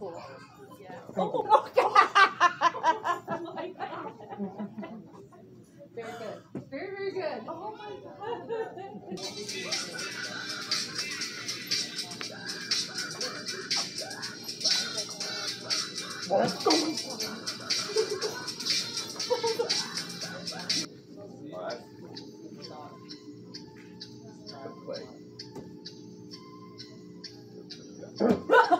cool. Oh my god. Very good. Very, very good. Oh my god.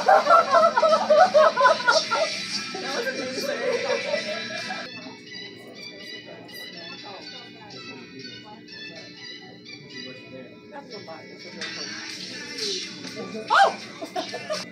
real.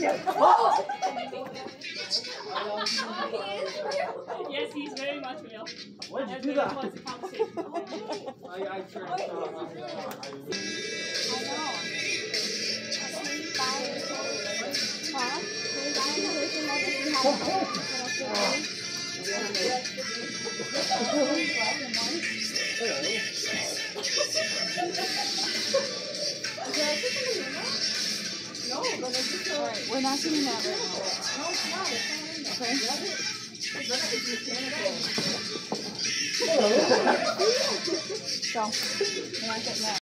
Yes, he's very much real. Why'd you do real that? was the conversation. I, I turned We're not doing that right now. Okay? So, we're not getting that.